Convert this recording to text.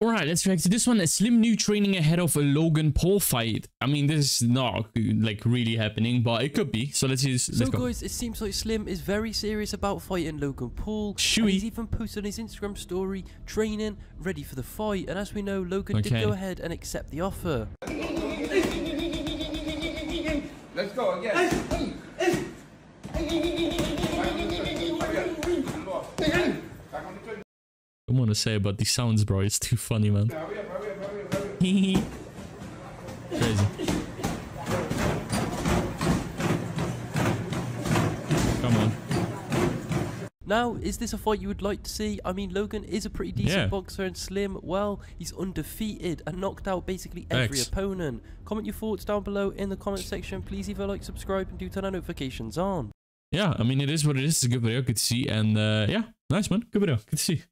Alright, let's react to this one. A Slim new training ahead of a Logan Paul fight. I mean, this is not like really happening, but it could be. So let's use. Let's So go. guys, it seems like Slim is very serious about fighting Logan Paul. Should He's even posted on his Instagram story, training, ready for the fight. And as we know, Logan did go ahead and accept the offer. Let's go again. I want to say about these sounds, bro. It's too funny, man. Crazy. Come on. Now, is this a fight you would like to see? I mean, Logan is a pretty decent Yeah. boxer and Slim, well, he's undefeated and knocked out basically every Facts. opponent. Comment your thoughts down below in the comment section. Please either like, subscribe, and do turn our notifications on. Yeah, I mean, it is what it is. It's a good video. Good to see. And uh, yeah, nice, man. Good video. Good to see.